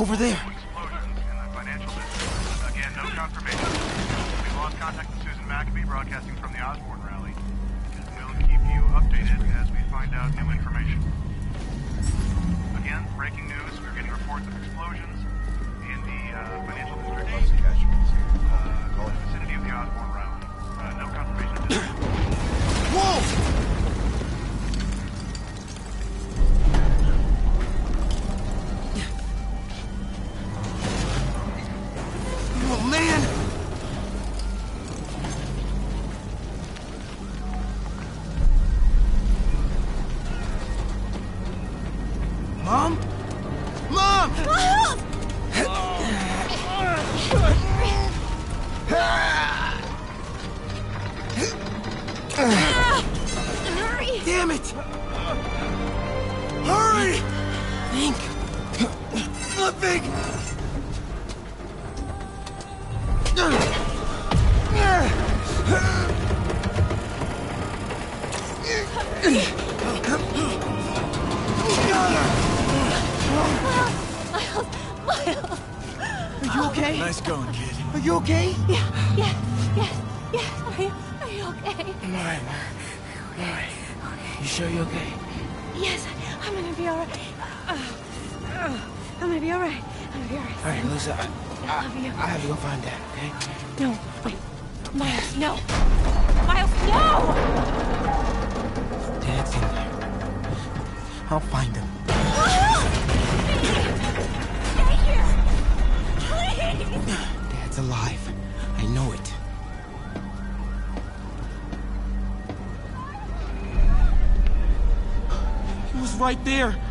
Over there. Again, no confirmation. We've lost contact with Susan broadcasting from the Osborn rally. We'll keep you updated as we find out new information. Again, breaking news. We're getting reports of explosions in the uh, financial district uh, of the vicinity of the Osborn right there.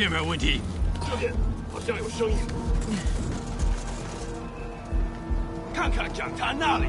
这边没有问题，这边好像有声音，看看讲台那里。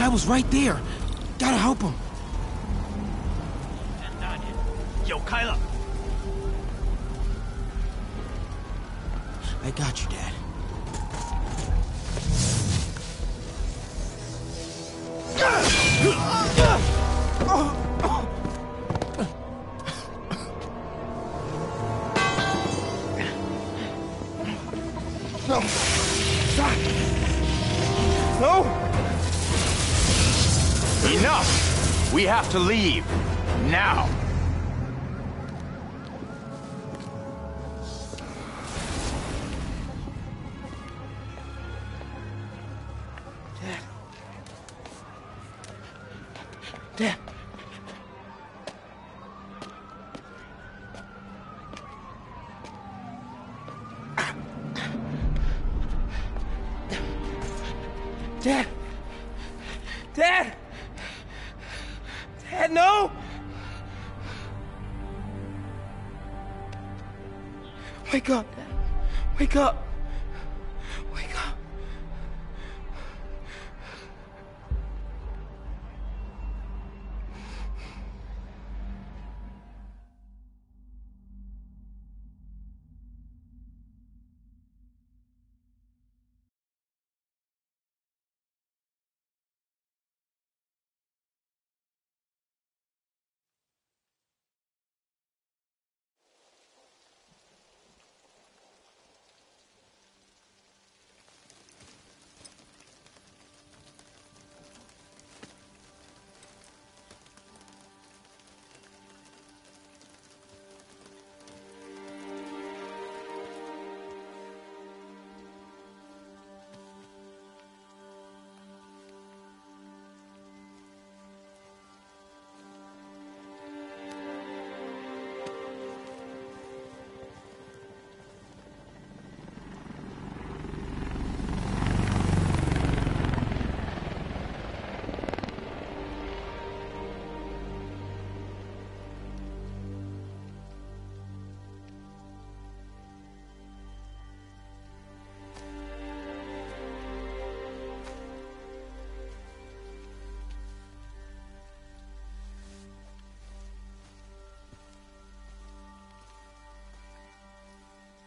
Dad was right there. Gotta help him. to leave.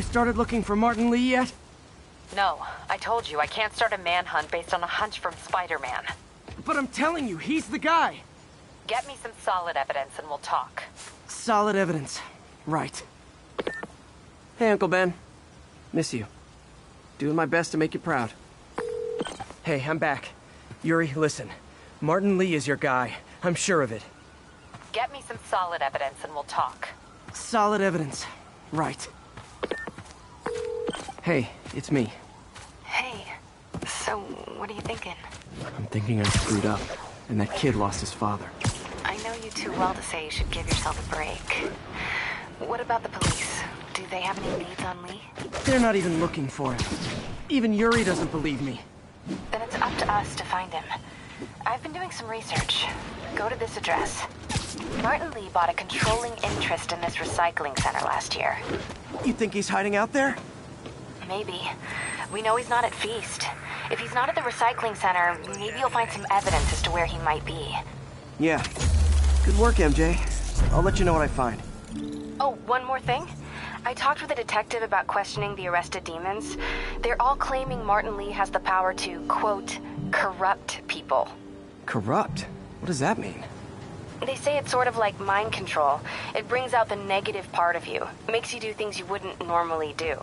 You started looking for Martin Li yet? No, I told you I can't start a manhunt based on a hunch from Spider-Man. But I'm telling you, he's the guy. Get me some solid evidence and we'll talk. Solid evidence. Right. Hey, Uncle Ben. Miss you. Doing my best to make you proud. Hey, I'm back. Yuri, listen. Martin Li is your guy. I'm sure of it. Get me some solid evidence and we'll talk. Solid evidence. Right. Hey, it's me. Hey, so what are you thinking? I'm thinking I screwed up, and that kid lost his father. I know you too well to say you should give yourself a break. What about the police? Do they have any leads on Li? They're not even looking for him. Even Yuri doesn't believe me. Then it's up to us to find him. I've been doing some research. Go to this address. Martin Li bought a controlling interest in this recycling center last year. You think he's hiding out there? Maybe. We know he's not at Feast. If he's not at the recycling center, maybe you'll find some evidence as to where he might be. Yeah. Good work, MJ. I'll let you know what I find. Oh, one more thing. I talked with a detective about questioning the arrested demons. They're all claiming Martin Li has the power to, quote, corrupt people. Corrupt? What does that mean? They say it's sort of like mind control. It brings out the negative part of you, makes you do things you wouldn't normally do.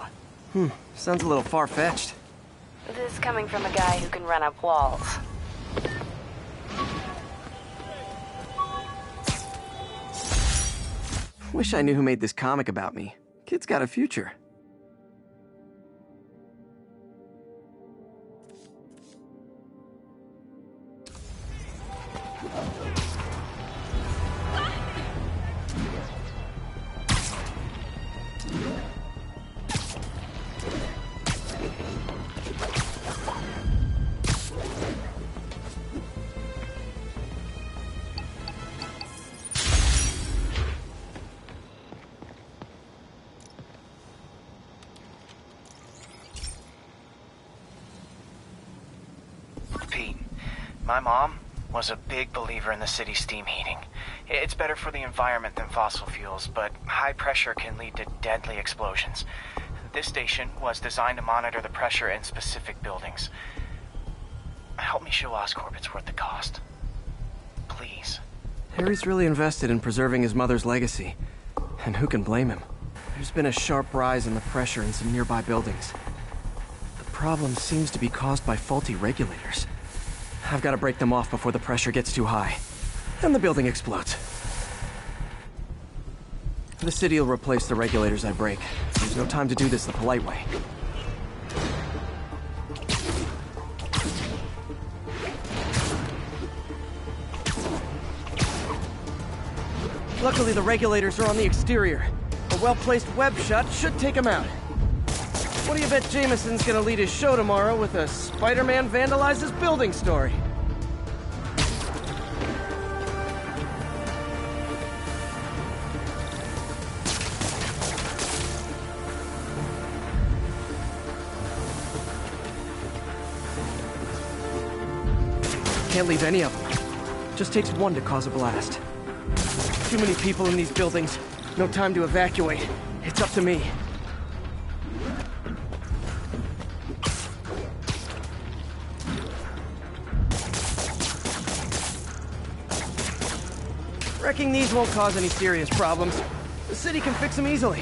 Hmm, sounds a little far-fetched. This coming from a guy who can run up walls. Wish I knew who made this comic about me. Kid's got a future. My mom was a big believer in the city's steam heating. It's better for the environment than fossil fuels, but high pressure can lead to deadly explosions. This station was designed to monitor the pressure in specific buildings. Help me show Oscorp it's worth the cost. Please. Harry's really invested in preserving his mother's legacy. And who can blame him? There's been a sharp rise in the pressure in some nearby buildings. The problem seems to be caused by faulty regulators. I've got to break them off before the pressure gets too high. And the building explodes. The city will replace the regulators I break. There's no time to do this the polite way. Luckily, the regulators are on the exterior. A well-placed web shot should take them out. What do you bet Jameson's gonna lead his show tomorrow with a Spider-Man vandalizes building story? Can't leave any of them. Just takes one to cause a blast. Too many people in these buildings. No time to evacuate. It's up to me. Wrecking these won't cause any serious problems. The city can fix them easily.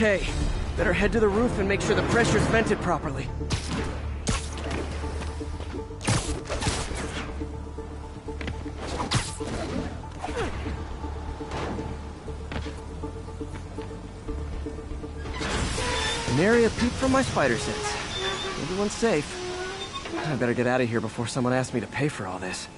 Okay, better head to the roof and make sure the pressure's vented properly. An area peep from my spider sense. Everyone's safe. I better get out of here before someone asks me to pay for all this.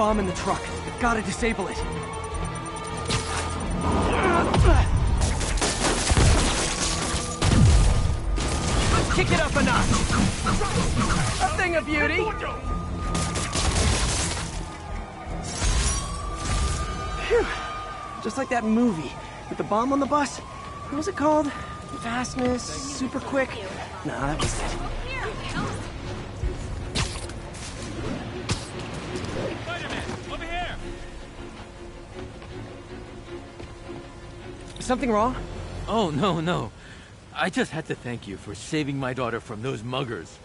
Bomb in the truck. Gotta disable it. Kick it up a notch. A thing of beauty. Phew. Just like that movie with the bomb on the bus. What was it called? Fastness, super quick. No, that was it. Something wrong? Oh, no, no. I just had to thank you for saving my daughter from those muggers.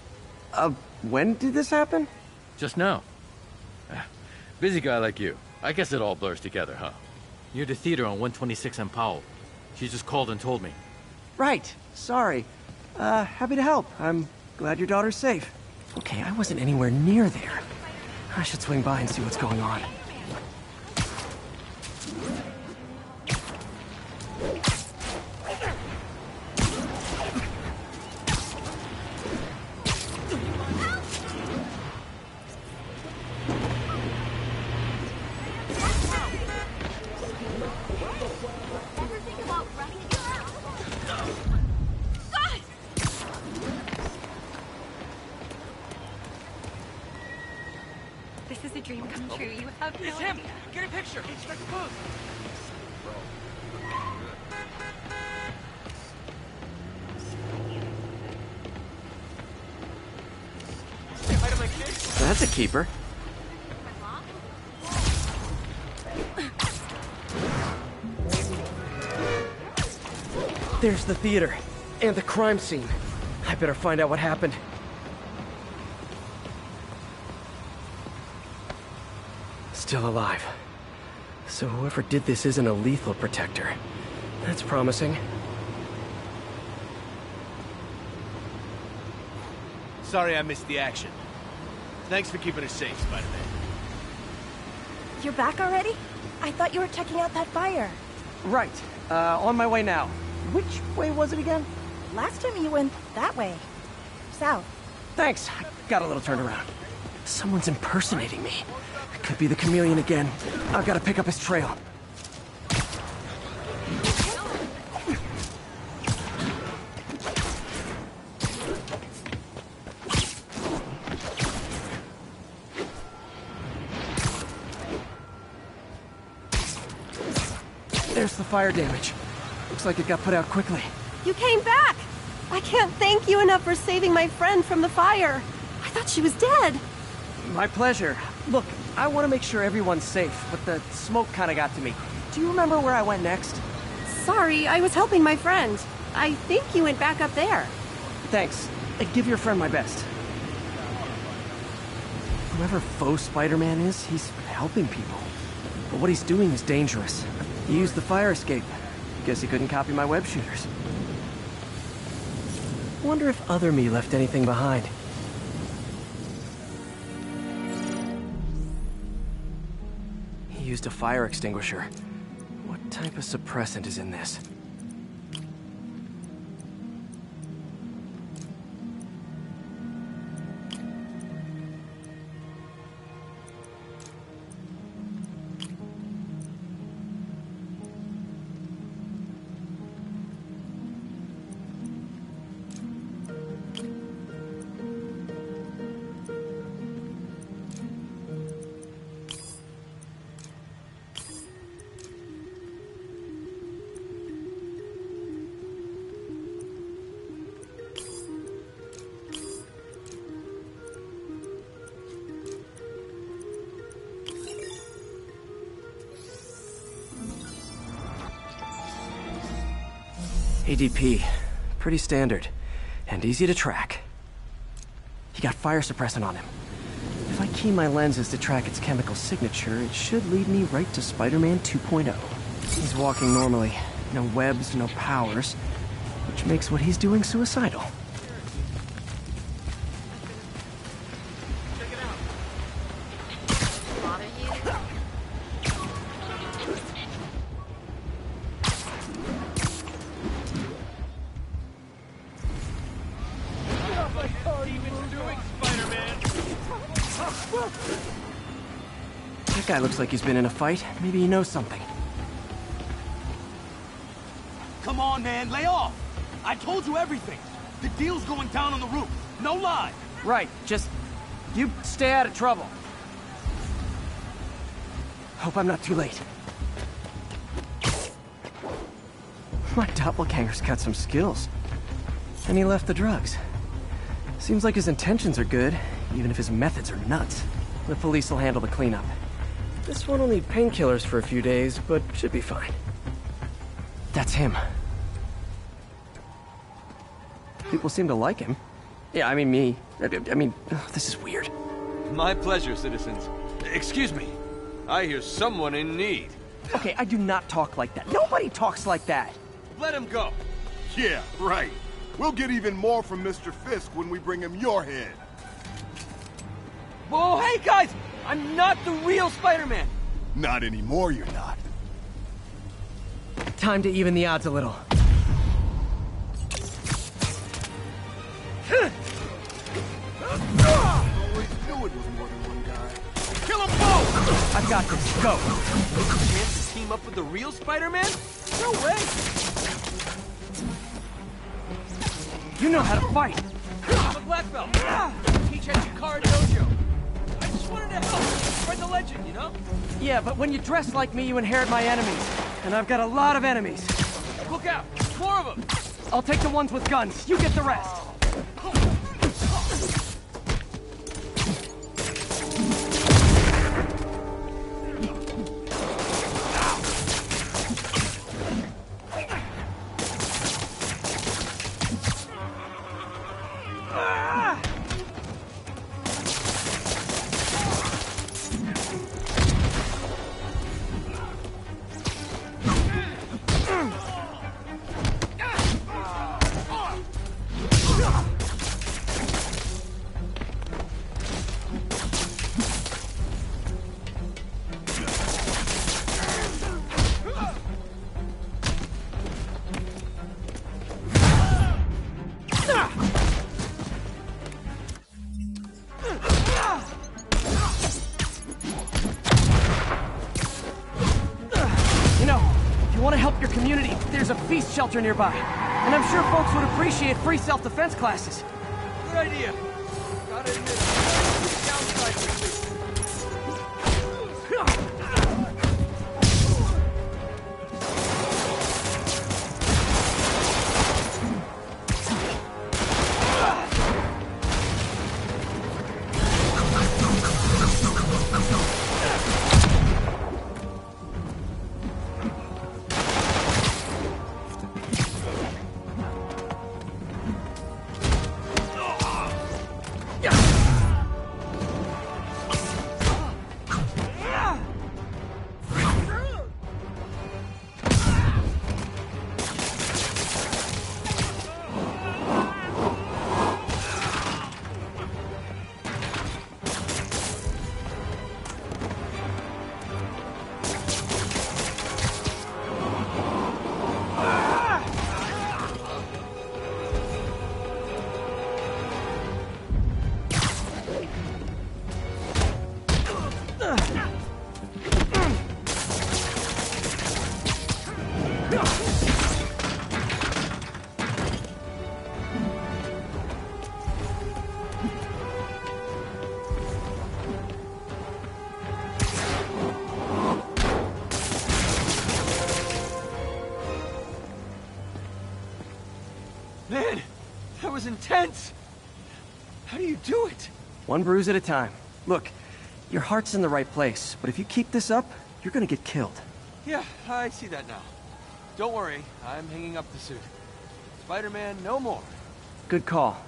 Uh, when did this happen? Just now. Ah, Busy guy like you. I guess it all blurs together, huh? Near the theater on 126 and Powell. She just called and told me. Right. Sorry. Uh, happy to help. I'm glad your daughter's safe. Okay, I wasn't anywhere near there. I should swing by and see what's going on. you the theater and the crime scene. I better find out what happened. Still alive. So whoever did this isn't a lethal protector. That's promising. Sorry I missed the action. Thanks for keeping us safe, Spider-Man. You're back already? I thought you were checking out that fire. Right. Uh, on my way now. Which way was it again? Last time you went that way. South. Thanks. I got a little turned around. Someone's impersonating me. It could be the chameleon again. I've got to pick up his trail. There's the fire damage. Looks like it got put out quickly. You came back! I can't thank you enough for saving my friend from the fire. I thought she was dead. My pleasure. Look, I want to make sure everyone's safe, but the smoke kind of got to me. Do you remember where I went next? Sorry, I was helping my friend. I think you went back up there. Thanks. Uh, Give your friend my best. Whoever faux Spider-Man is, he's helping people. But what he's doing is dangerous. He used the fire escape. Guess he couldn't copy my web shooters. Wonder if other me left anything behind. He used a fire extinguisher. What type of suppressant is in this? ADP. Pretty standard. And easy to track. He got fire suppressant on him. If I key my lenses to track its chemical signature, it should lead me right to Spider-Man 2.0. He's walking normally. No webs, no powers. Which makes what he's doing suicidal. Guy looks like he's been in a fight. Maybe he knows something. Come on, man, lay off! I told you everything. The deal's going down on the roof. No lie. Right, just... You stay out of trouble. Hope I'm not too late. My doppelganger's got some skills. And he left the drugs. Seems like his intentions are good, even if his methods are nuts. The police will handle the cleanup. This one will need painkillers for a few days, but should be fine. That's him. People seem to like him. Yeah, I mean me. I, I mean, ugh, this is weird. My pleasure, citizens. Excuse me. I hear someone in need. Okay, I do not talk like that. Nobody talks like that. Let him go. Yeah, right. We'll get even more from Mr. Fisk when we bring him your head. Whoa, hey guys! I'm not the real Spider-Man! Not anymore, you're not. Time to even the odds a little. Always knew it was more than one guy. Kill them both! I've got this. Go. A Chance to team up with the real Spider-Man? No way! You know how to fight. I'm a black belt. Teach at Chikara Dojo. Just wanted to help. Spread the legend, you know? Yeah, but when you dress like me, you inherit my enemies. And I've got a lot of enemies. Look out! More of them! I'll take the ones with guns. You get the rest. Shelter nearby. And I'm sure folks would appreciate free self-defense classes. Good idea. Was intense! How do you do it? One bruise at a time. Look, your heart's in the right place, but if you keep this up, you're gonna get killed. Yeah, I see that now. Don't worry, I'm hanging up the suit. Spider-Man no more. Good call.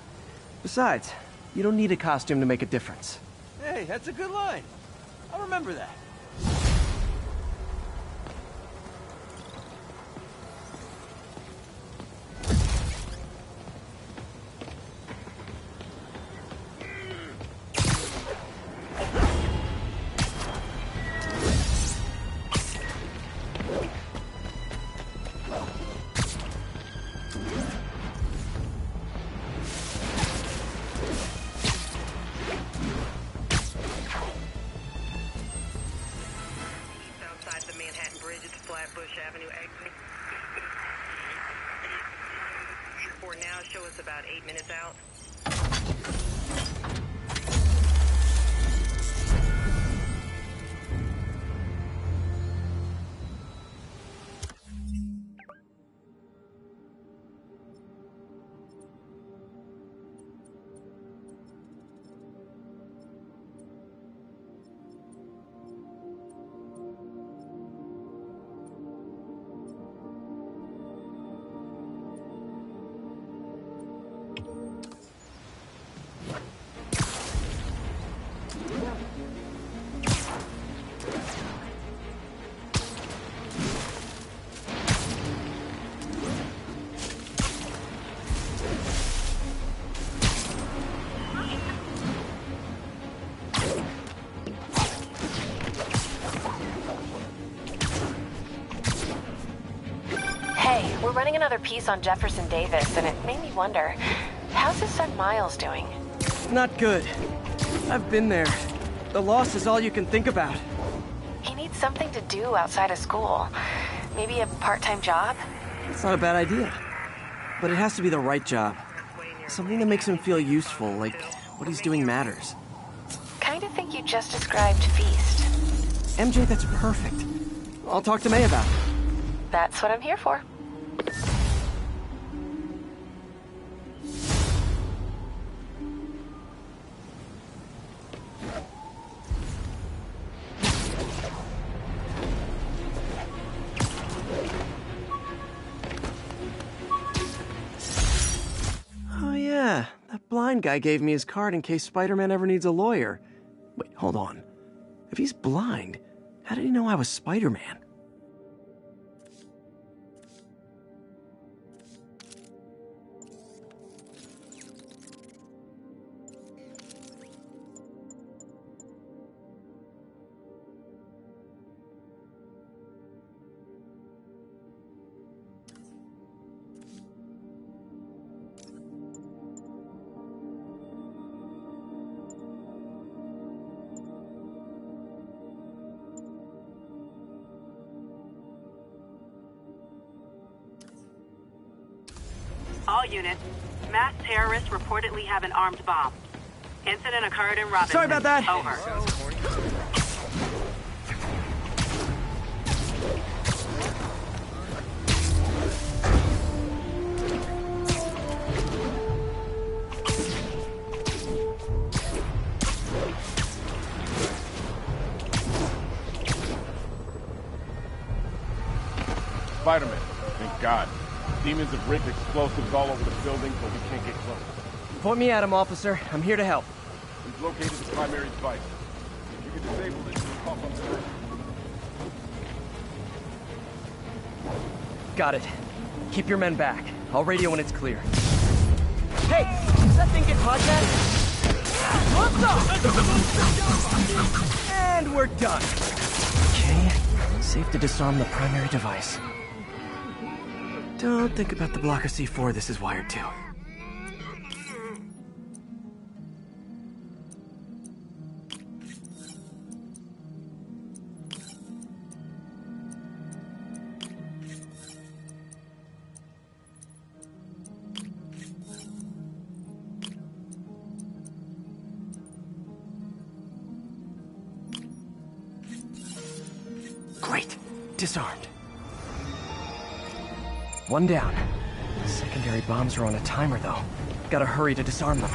Besides, you don't need a costume to make a difference. Hey, that's a good line. I'll remember that. Flatbush Avenue exit. For now, show us about eight minutes out. Another piece on Jefferson Davis, and it made me wonder how's his son Miles doing? Not good. I've been there. The loss is all you can think about. He needs something to do outside of school. Maybe a part time job? It's not a bad idea. But it has to be the right job. Something that makes him feel useful, like what he's doing matters. Kind of think you just described Feast. MJ, that's perfect. I'll talk to May about it. That's what I'm here for. Guy gave me his card in case Spider Man ever needs a lawyer. Wait, hold on. If he's blind, how did he know I was Spider Man? Terrorists reportedly have an armed bomb. Incident occurred in Robinson. Sorry about that. Over. Spider-Man. Thank God. Demons have rigged explosives all over the building, but we can't get close. Point me at him, officer. I'm here to help. We've located the primary device. If you can disable it, it'll pop up first. Got it. Keep your men back. I'll radio when it's clear. Hey! Does that thing get podcast? What's up? And we're done. Okay. Safe to disarm the primary device. Don't think about the blocker C4 this is wired to. Down. Secondary bombs are on a timer, though. Gotta hurry to disarm them.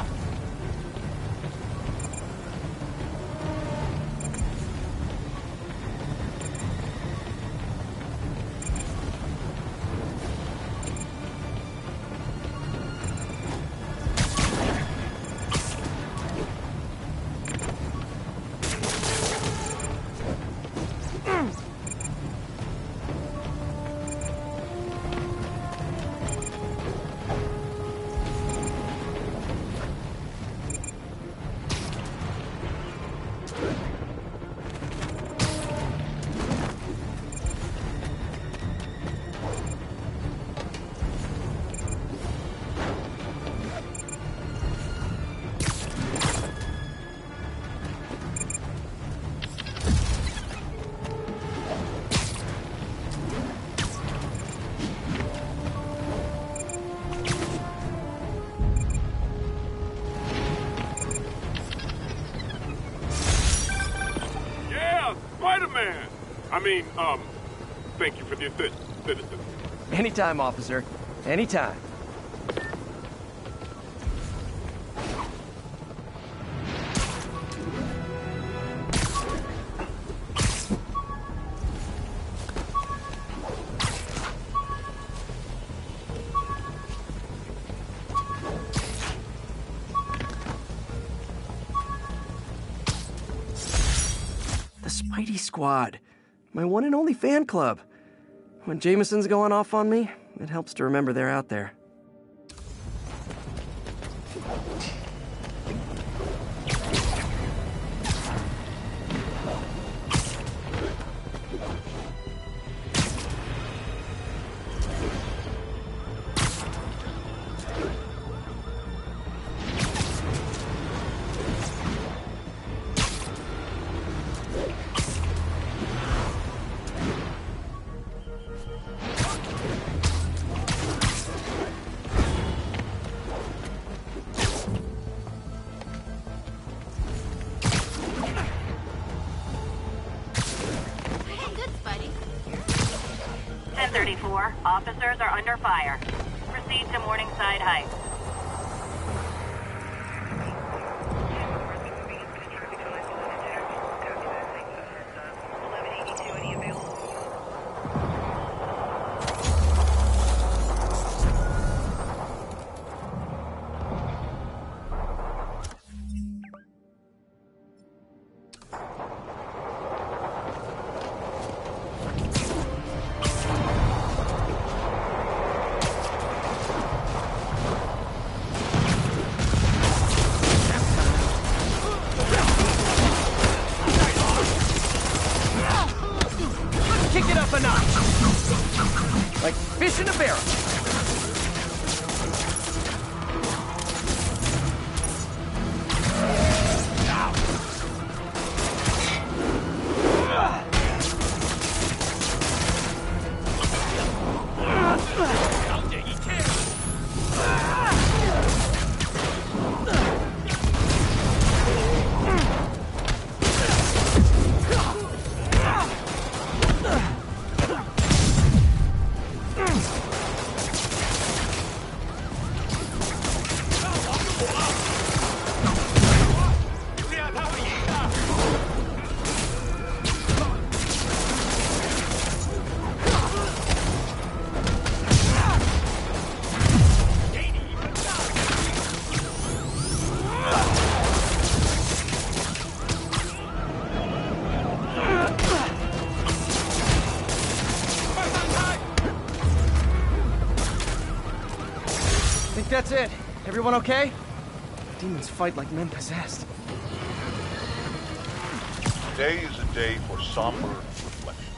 Anytime, officer. Anytime. The Spidey Squad. My one and only fan club. When Jameson's going off on me, it helps to remember they're out there. That's it. Everyone okay? Demons fight like men possessed. Today is a day for somber reflection,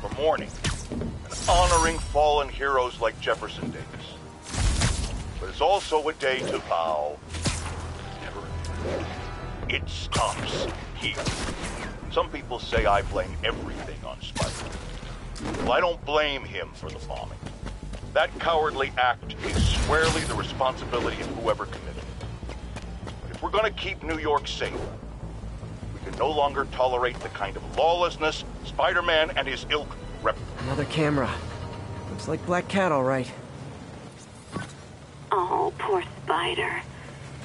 for mourning, and honoring fallen heroes like Jefferson Davis. But it's also a day to vow never. It stops here. Some people say I blame everything on Spider. Well, I don't blame him for the bombing. That cowardly act is squarely the responsibility of whoever committed it. But if we're going to keep New York safe, we can no longer tolerate the kind of lawlessness Spider-Man and his ilk rep. Another camera. Looks like Black Cat, all right. Oh, poor Spider.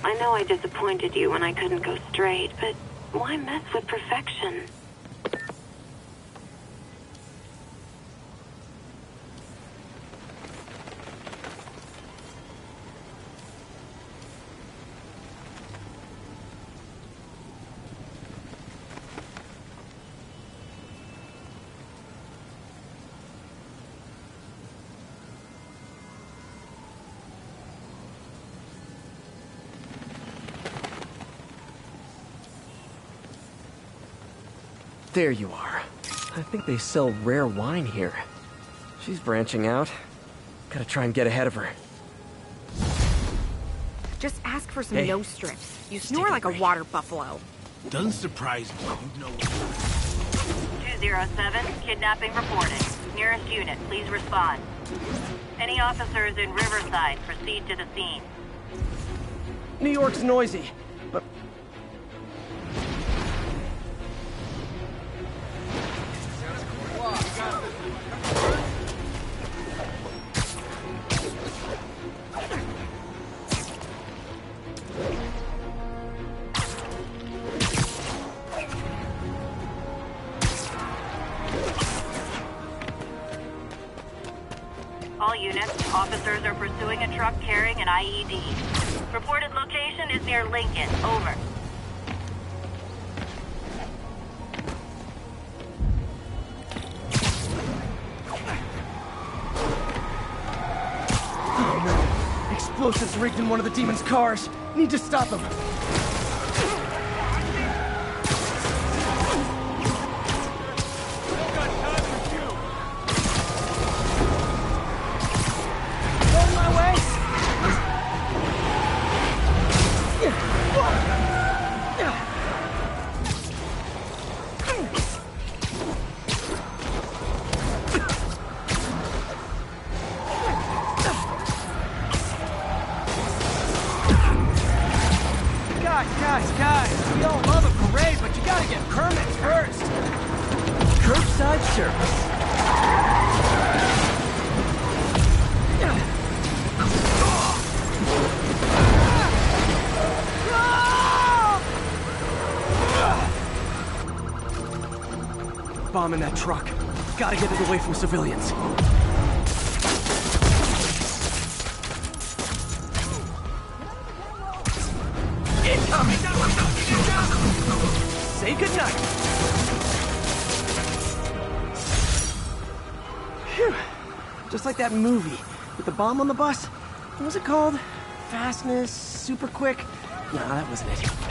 I know I disappointed you when I couldn't go straight, but why mess with perfection? There you are. I think they sell rare wine here. She's branching out. Gotta try and get ahead of her. Just ask for some Hey. nose strips. You snore like a water buffalo. Doesn't surprise me. You know 207, kidnapping reported. Nearest unit, please respond. Any officers in Riverside, proceed to the scene. New York's noisy, but IED. Reported location is near Lincoln. Over. Oh no. Explosives rigged in one of the demon's cars. Need to stop them. Away from civilians. Say goodnight! Phew. Just like that movie with the bomb on the bus. What was it called? Fastness, super quick? Nah, that wasn't it.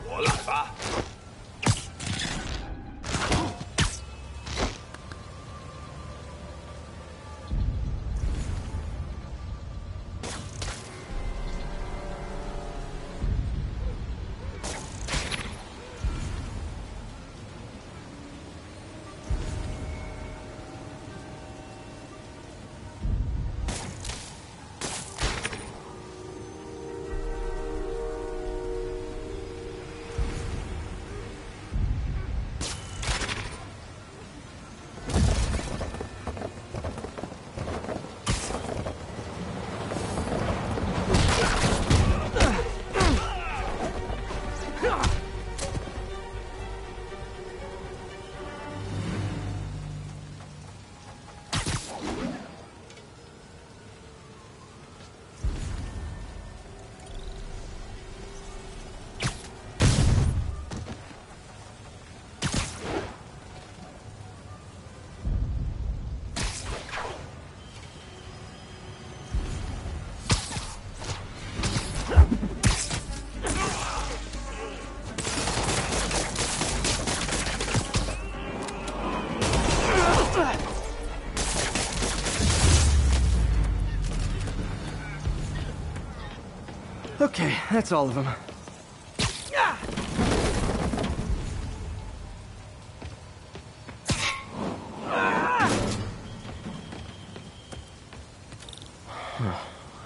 Okay, that's all of them.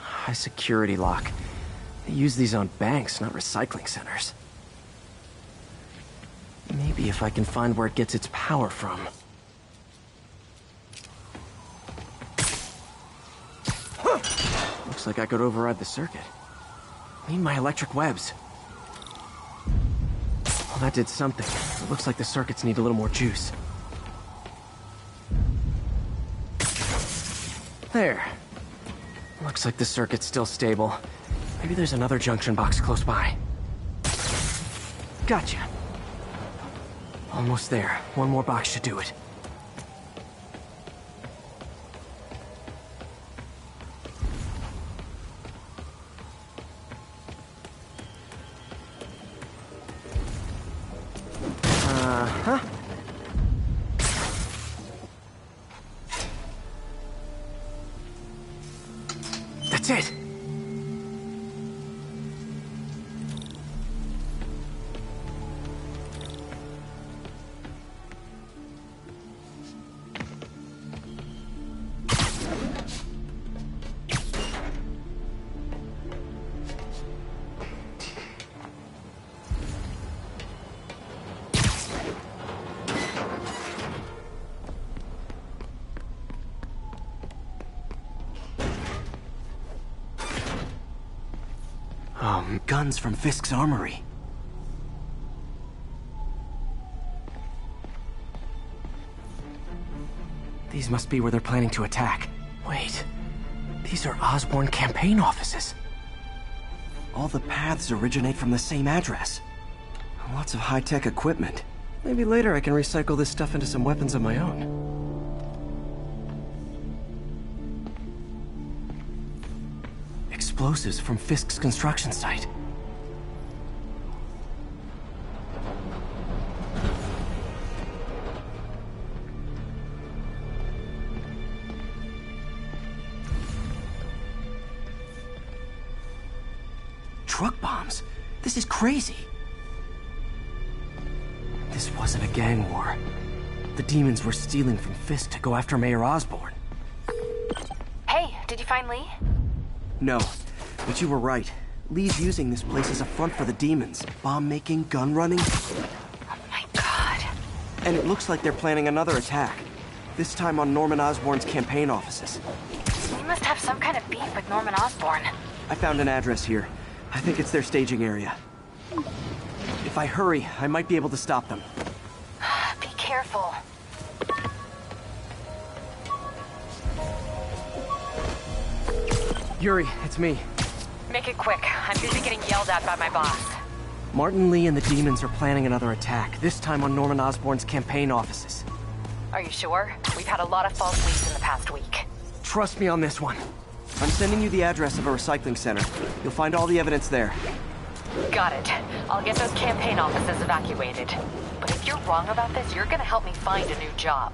High security lock. They use these on banks, not recycling centers. Maybe if I can find where it gets its power from. Looks like I could override the circuit. Need my electric webs. Well, that did something. It looks like the circuits need a little more juice. There. Looks like the circuit's still stable. Maybe there's another junction box close by. Gotcha. Almost there. One more box should do it. Guns from Fisk's armory. These must be where they're planning to attack. Wait, these are Osborn campaign offices. All the paths originate from the same address. Lots of high-tech equipment. Maybe later I can recycle this stuff into some weapons of my own. Explosives from Fisk's construction site. Crazy. This wasn't a gang war. The demons were stealing from Fisk to go after Mayor Osborn. Hey, did you find Li? No, but you were right. Li's using this place as a front for the demons. Bomb making, gun running. Oh my god. And it looks like they're planning another attack. This time on Norman Osborn's campaign offices. We must have some kind of beef with Norman Osborn. I found an address here. I think it's their staging area. If I hurry, I might be able to stop them. Be careful. Yuri, it's me. Make it quick. I'm busy getting yelled at by my boss. Martin Li and the demons are planning another attack, this time on Norman Osborn's campaign offices. Are you sure? We've had a lot of false leads in the past week. Trust me on this one. I'm sending you the address of a recycling center. You'll find all the evidence there. Got it. I'll get those campaign offices evacuated. But if you're wrong about this, you're gonna help me find a new job.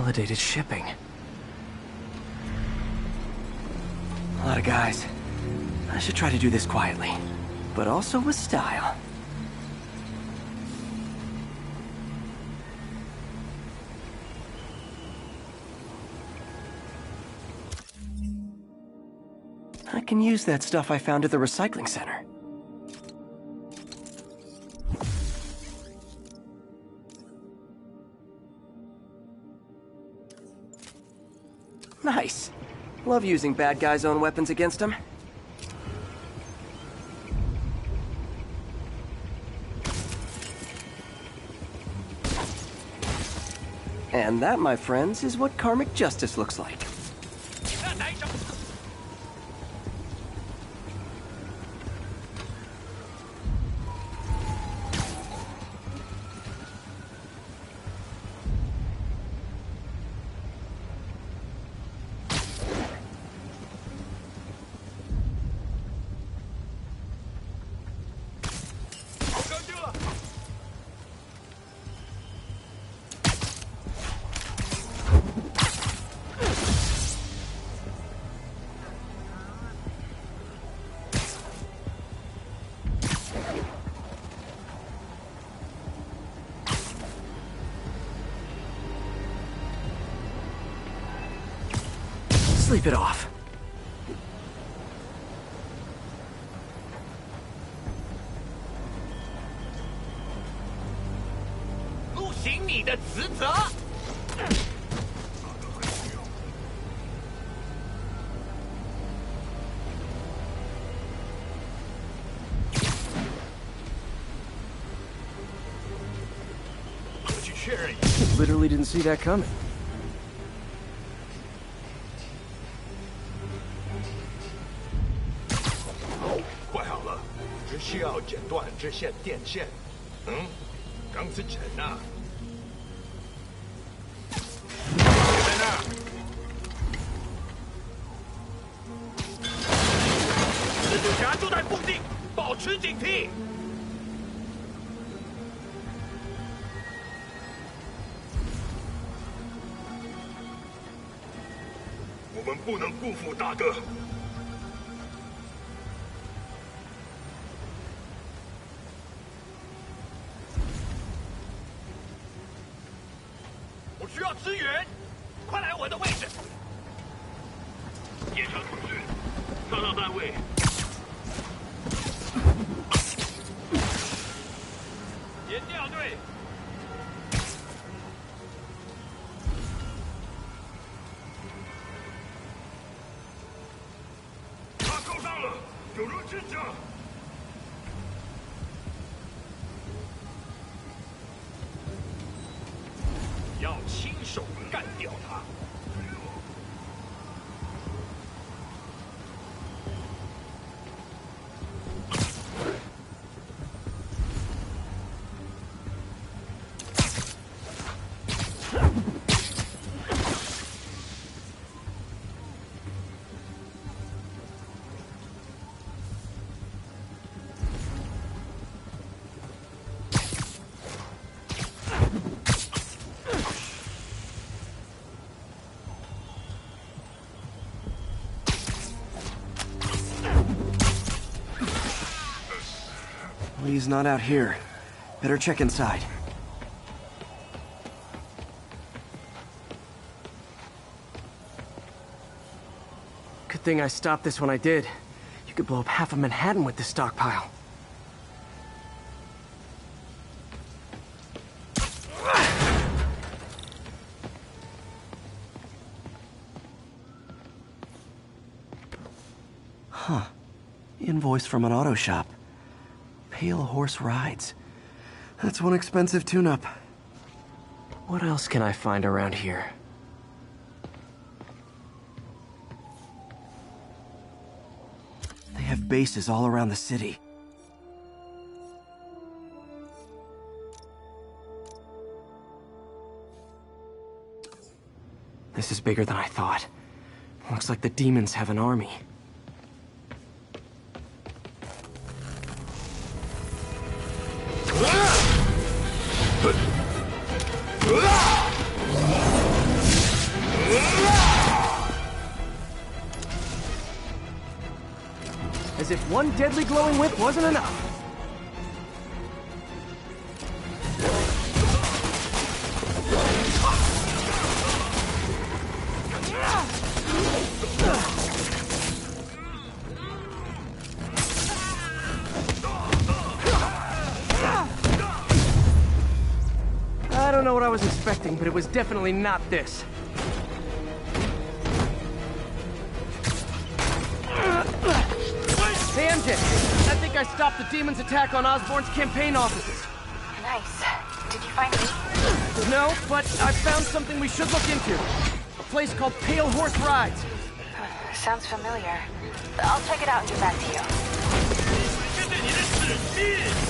Consolidated shipping. A lot of guys. I should try to do this quietly, but also with style. I can use that stuff I found at the recycling center. Nice. Love using bad guys' own weapons against them. And that, my friends, is what karmic justice looks like. sleep it off. Literally didn't see that coming. 直线电线干掉。Li's not out here. Better check inside. Good thing I stopped this when I did. You could blow up half of Manhattan with this stockpile. Huh. Invoice from an auto shop. Pale Horse Rides. That's one expensive tune-up. What else can I find around here? They have bases all around the city. This is bigger than I thought. Looks like the demons have an army. Glowing whip wasn't enough. I don't know what I was expecting, but it was definitely not this. I stopped the demon's attack on Osborn's campaign offices. Nice. Did you find me? No, but I found something we should look into. A place called Pale Horse Rides. Sounds familiar. I'll check it out and get back to you.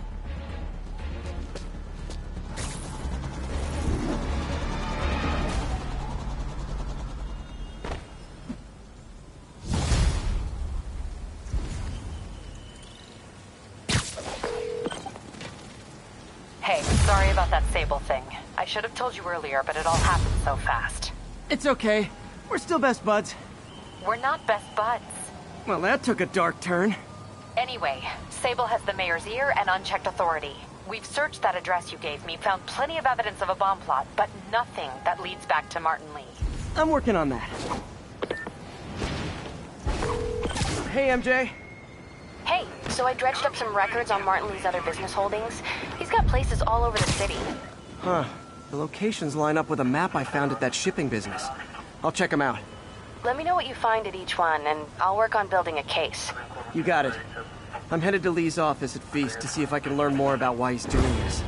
Should have told you earlier, but it all happened so fast. It's okay. We're still best buds. We're not best buds. Well, that took a dark turn. Anyway, Sable has the mayor's ear and unchecked authority. We've searched that address you gave me, found plenty of evidence of a bomb plot, but nothing that leads back to Martin Li. I'm working on that. Hey, MJ. Hey, so I dredged up some records on Martin Li's other business holdings. He's got places all over the city. Huh. The locations line up with a map I found at that shipping business. I'll check them out. Let me know what you find at each one, and I'll work on building a case. You got it. I'm headed to Li's office at Feast to see if I can learn more about why he's doing this.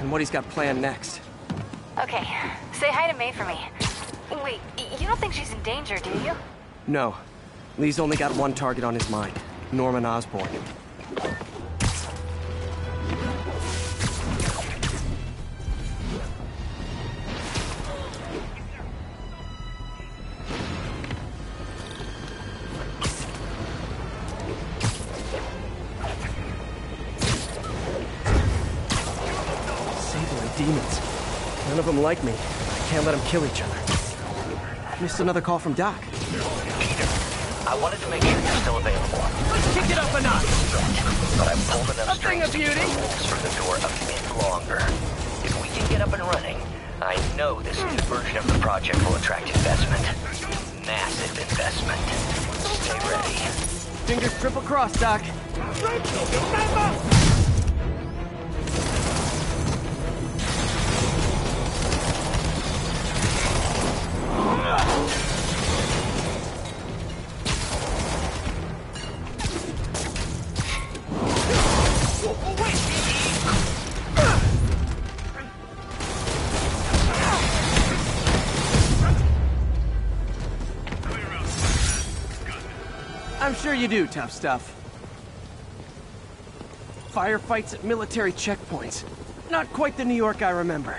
And what he's got planned next. Okay, say hi to May for me. Wait, you don't think she's in danger, do you? No. Li's only got one target on his mind. Norman Osborn. Demons. None of them like me. I can't let them kill each other. Missed another call from Doc. Peter, I wanted to make sure you're still available. Let's kick it up a notch. But I've pulled enough A thing of strings to keep beauty. the from the door a bit longer. If we can get up and running, I know this new version of the project will attract investment. Massive investment. Stay ready. Fingers triple crossed, Doc. I'm sure you do, tough stuff. Firefights at military checkpoints. Not quite the New York I remember.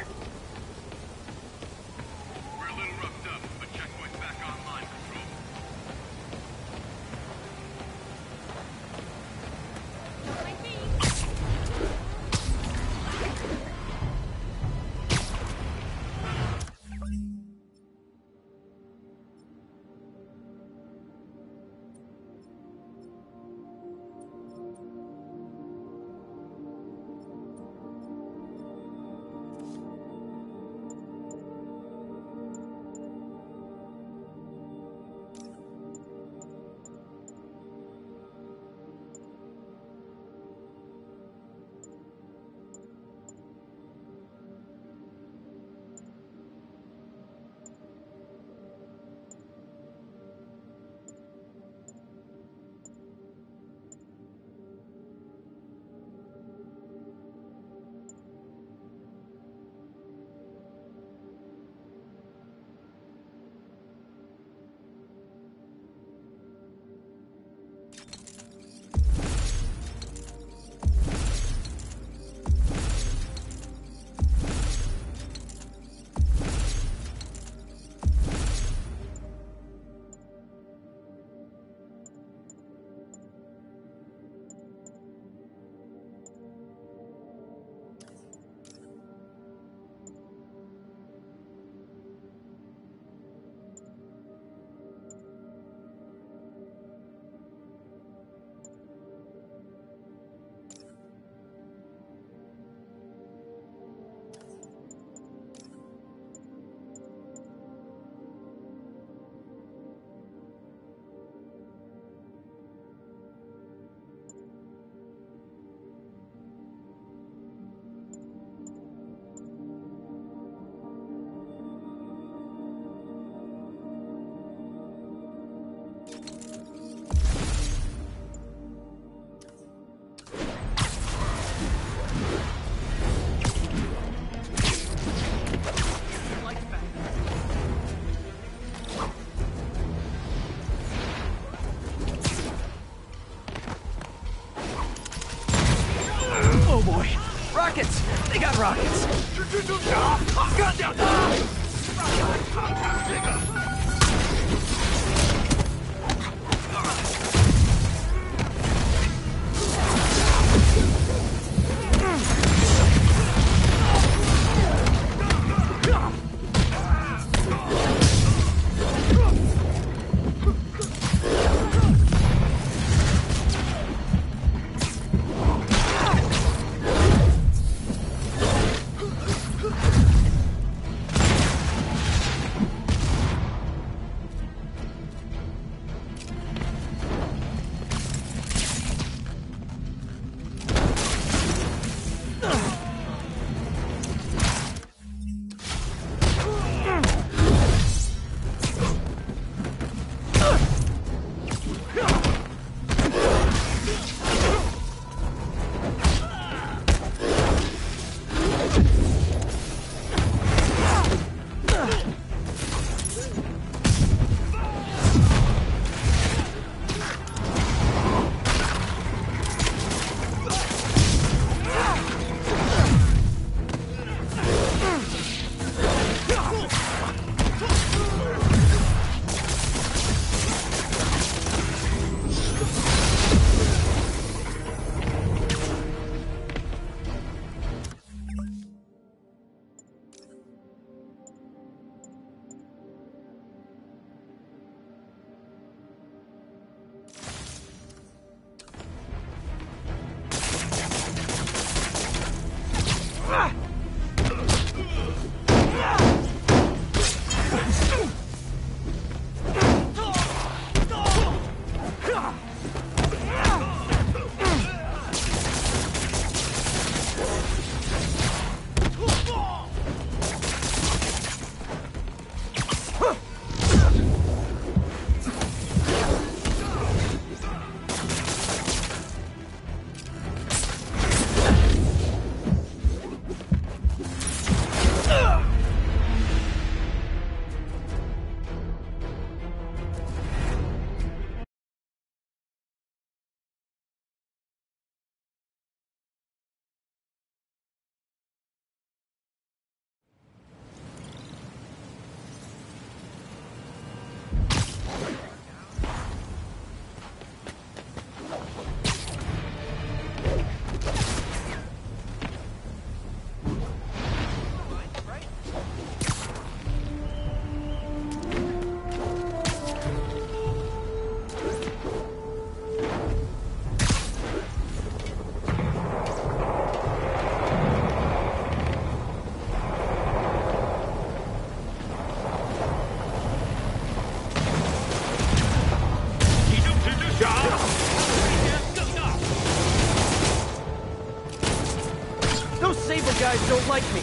Guys don't like me.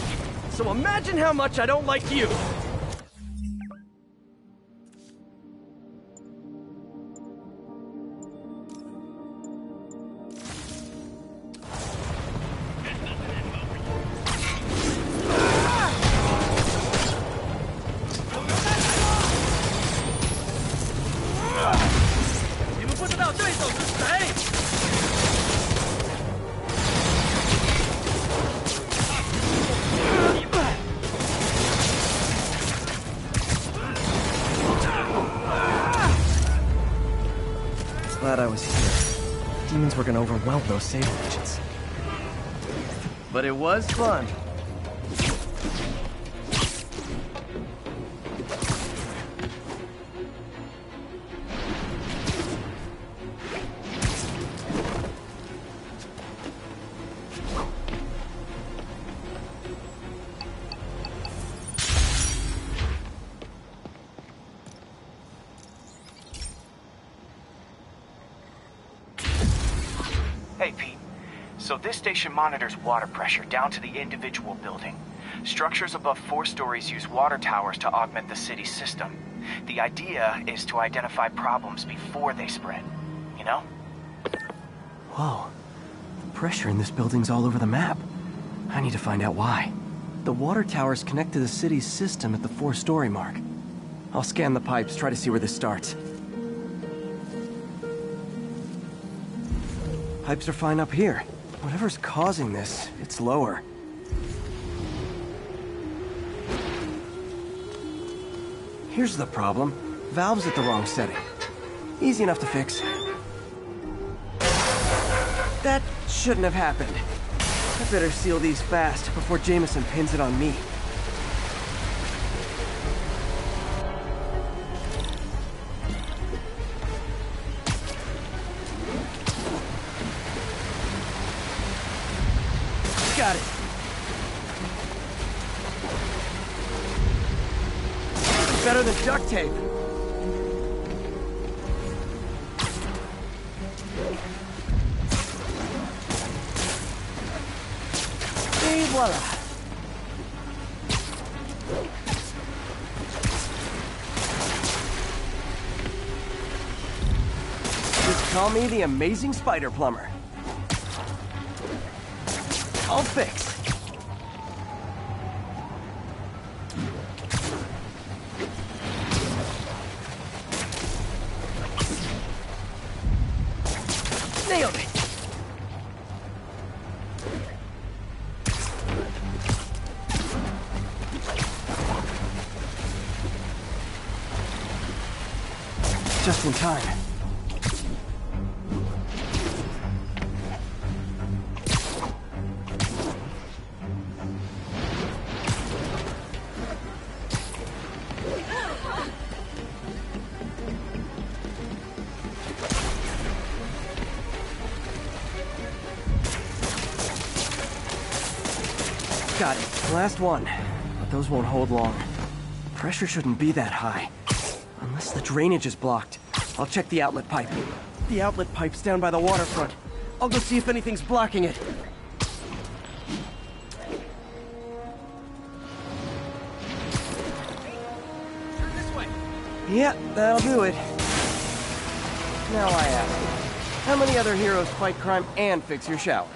So imagine how much I don't like you. Were gonna overwhelm those Sable agents. But it was fun. Station monitors water pressure down to the individual building. Structures above four stories use water towers to augment the city's system. The idea is to identify problems before they spread. You know? Whoa. The pressure in this building's all over the map. I need to find out why. The water towers connect to the city's system at the four-story mark. I'll scan the pipes, try to see where this starts. Pipes are fine up here. Whatever's causing this, it's lower. Here's the problem. Valve's at the wrong setting. Easy enough to fix. That shouldn't have happened. I better seal these fast before Jameson pins it on me. Tape. Et voila. Just call me the amazing spider plumber. Got it. Last one. But those won't hold long. Pressure shouldn't be that high. Unless the drainage is blocked. I'll check the outlet pipe. The outlet pipe's down by the waterfront. I'll go see if anything's blocking it. Yeah, that'll do it. Now I ask you, how many other heroes fight crime and fix your shower?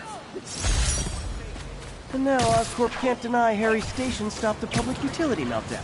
And now Oscorp can't deny Harry's station stopped a public utility meltdown.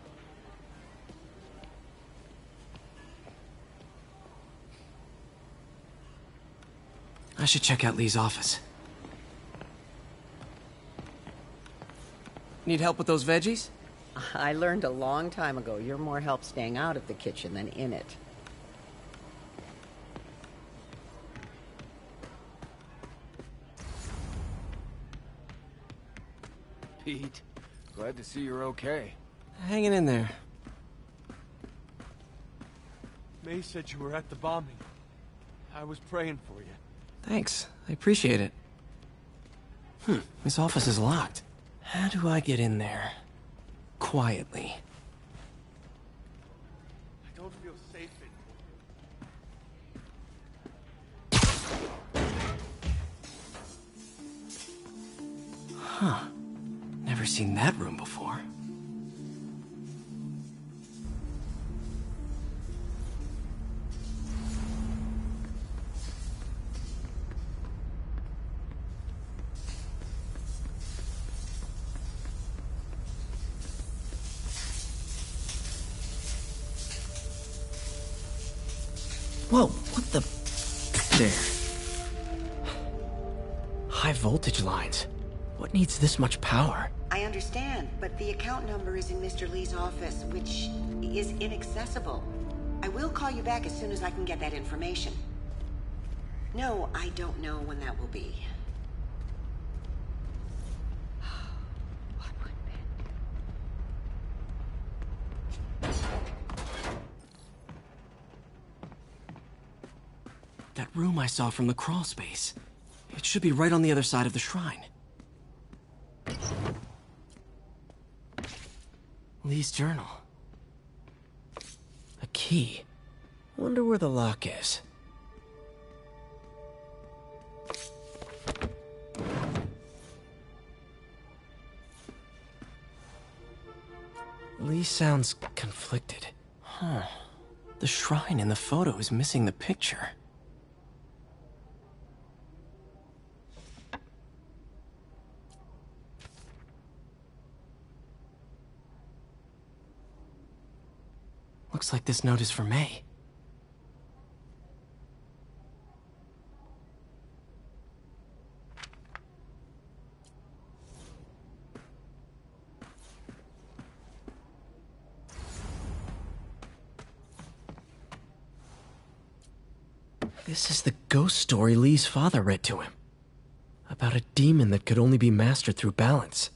I should check out Li's office. Need help with those veggies? I learned a long time ago you're more help staying out of the kitchen than in it. Pete, glad to see you're okay. Hanging in there. May said you were at the bombing. I was praying for you. Thanks. I appreciate it. Hmm, this office is locked. How do I get in there? Quietly. I don't feel safe anymore. Huh. Never seen that room before. Whoa, what the... There. High voltage lines. What needs this much power? I understand, but the account number is in Mr. Li's office, which is inaccessible. I will call you back as soon as I can get that information. No, I don't know when that will be. Room I saw from the crawl space. It should be right on the other side of the shrine. Li's journal. A key. Wonder where the lock is. Li sounds conflicted. Huh. The shrine in the photo is missing the picture. Looks like this note is for May. This is the ghost story Li's father read to him. About a demon that could only be mastered through balance.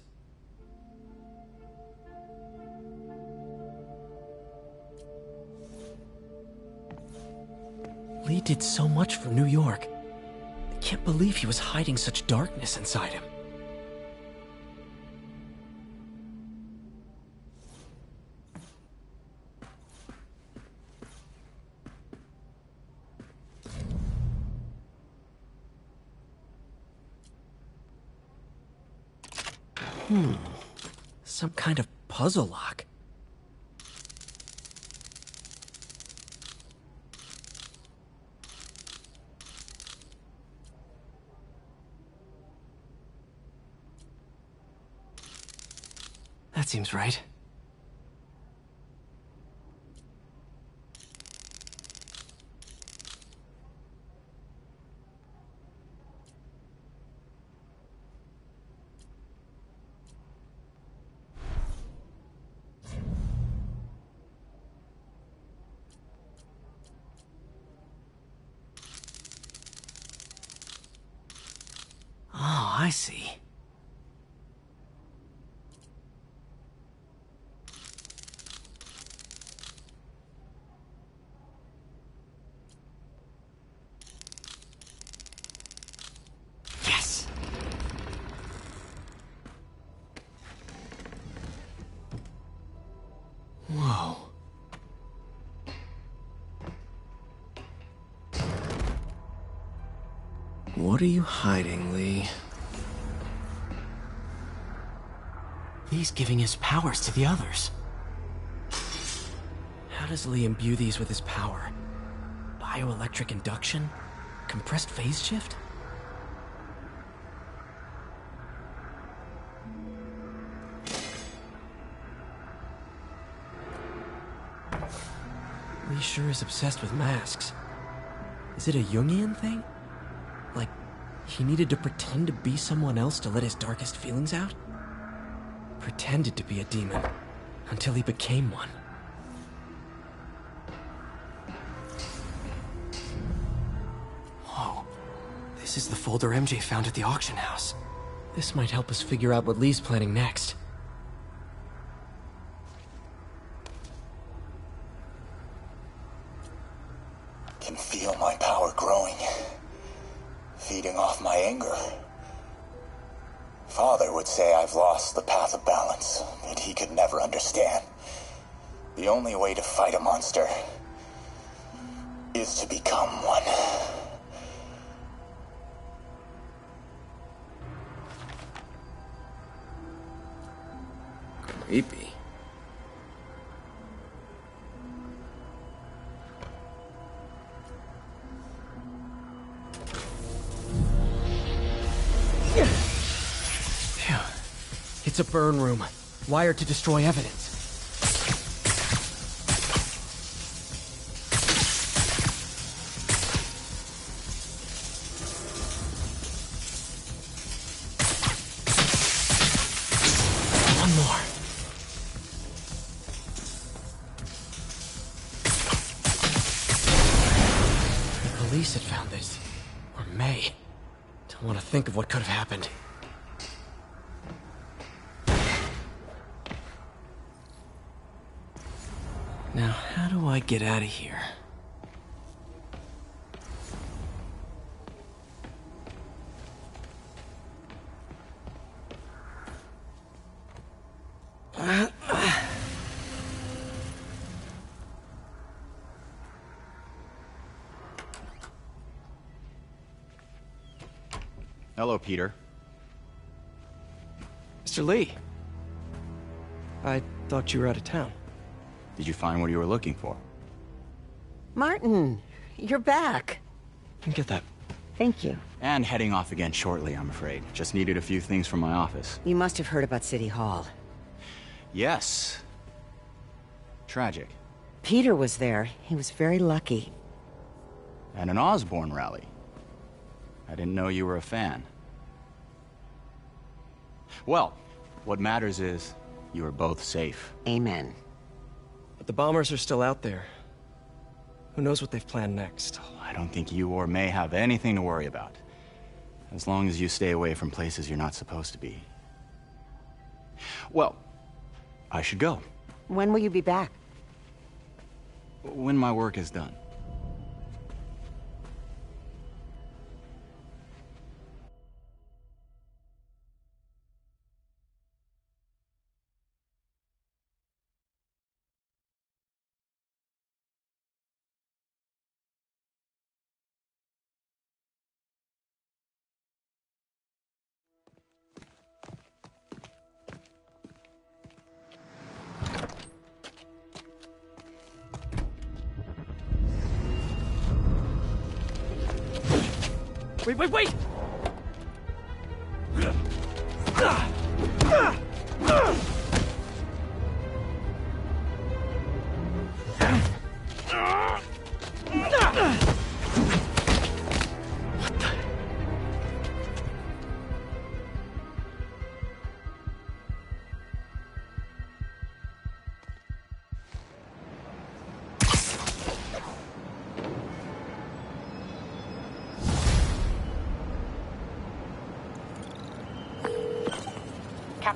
Li did so much for New York. I can't believe he was hiding such darkness inside him. Hmm. Some kind of puzzle lock. That seems right. What are you hiding, Li? Li's giving his powers to the others. How does Li imbue these with his power? Bioelectric induction? Compressed phase shift? Li sure is obsessed with masks. Is it a Jungian thing? He needed to pretend to be someone else to let his darkest feelings out? Pretended to be a demon until he became one. Whoa. This is the folder MJ found at the auction house. This might help us figure out what Li's planning next. To destroy evidence. Here? Hello, Peter. Mr. Li. I thought you were out of town. Did you find what you were looking for? Martin, you're back. You get that. Thank you. And heading off again shortly, I'm afraid. Just needed a few things from my office. You must have heard about City Hall. Yes. Tragic. Peter was there. He was very lucky. At an Osborn rally. I didn't know you were a fan. Well, what matters is you are both safe. Amen. But the bombers are still out there. Who knows what they've planned next? Oh, I don't think you or May have anything to worry about. As long as you stay away from places you're not supposed to be. Well, I should go. When will you be back? When my work is done.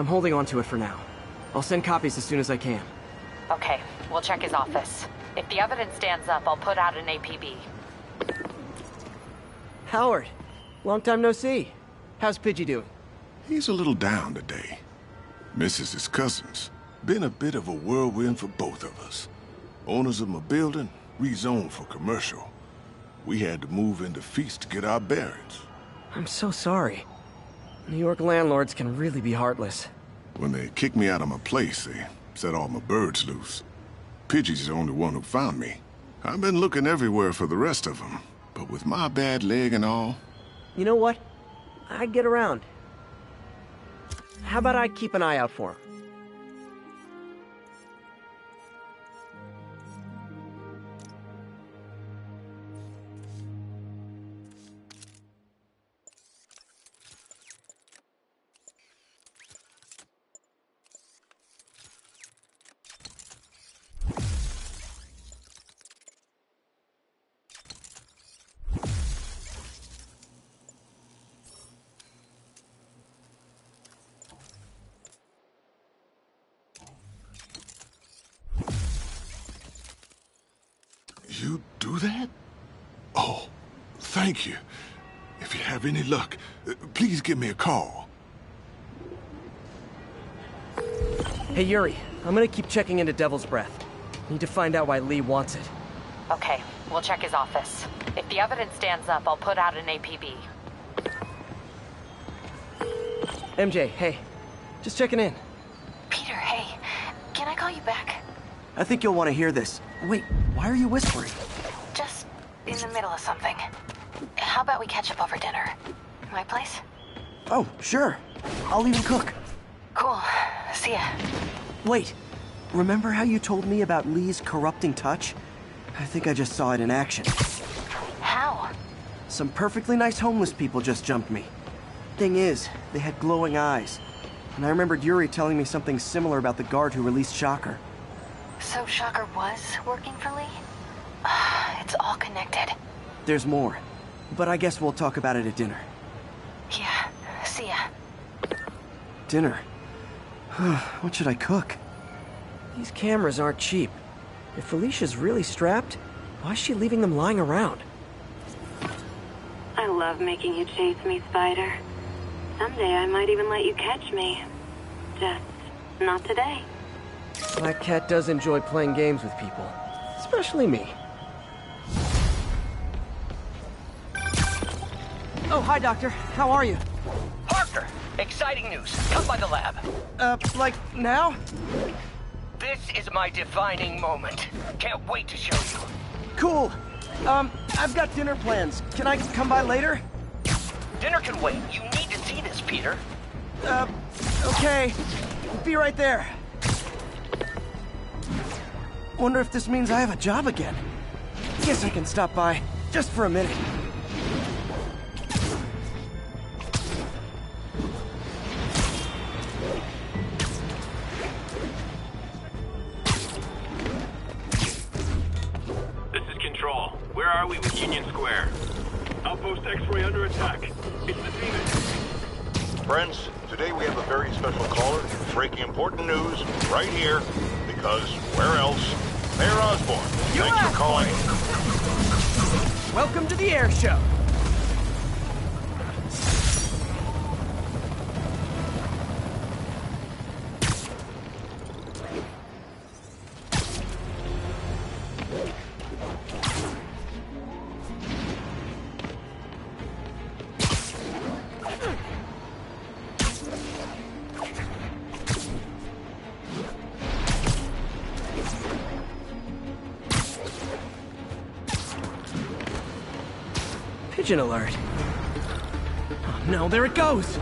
I'm holding on to it for now. I'll send copies as soon as I can. Okay, we'll check his office. If the evidence stands up, I'll put out an APB. Howard, long time no see. How's Pidgey doing? He's a little down today. Misses his cousins. Been a bit of a whirlwind for both of us. Owners of my building rezoned for commercial. We had to move into Feast to get our bearings. I'm so sorry. New York landlords can really be heartless. When they kicked me out of my place, they set all my birds loose. Pidgey's the only one who found me. I've been looking everywhere for the rest of them, but with my bad leg and all, You know what? I'd get around. How about I keep an eye out for him? That? Oh, thank you. If you have any luck, uh, please give me a call. Hey, Yuri. I'm gonna keep checking into Devil's Breath. Need to find out why Li wants it. Okay, we'll check his office. If the evidence stands up, I'll put out an APB. MJ, hey. Just checking in. Peter, hey. Can I call you back? I think you'll want to hear this. Wait, why are you whispering? Just in the middle of something. How about we catch up over dinner? My place? Oh, sure. I'll even cook. Cool. See ya. Wait, remember how you told me about Li's corrupting touch? I think I just saw it in action. How? Some perfectly nice homeless people just jumped me. Thing is, they had glowing eyes. And I remembered Yuri telling me something similar about the guard who released Shocker. So Shocker was working for Li? It's all connected. There's more. But I guess we'll talk about it at dinner. Yeah. See ya. Dinner? what should I cook? These cameras aren't cheap. If Felicia's really strapped, why is she leaving them lying around? I love making you chase me, Spider. Someday I might even let you catch me. Just not today. Black Cat does enjoy playing games with people. Especially me. Oh, hi, Doctor. How are you? Parker, exciting news. Come by the lab. Uh, like now? This is my defining moment. Can't wait to show you. Cool. Um, I've got dinner plans. Can I come by later? Dinner can wait. You need to see this, Peter. Uh, okay. Be right there. Wonder if this means I have a job again. Guess I can stop by, just for a minute. Union Square? Outpost X-ray under attack. It's the Demon. Friends, today we have a very special caller breaking important news right here because where else? Mayor Osborn. Thanks for calling. Welcome to the air show. Alert. Oh no, there it goes!